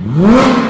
Whoa!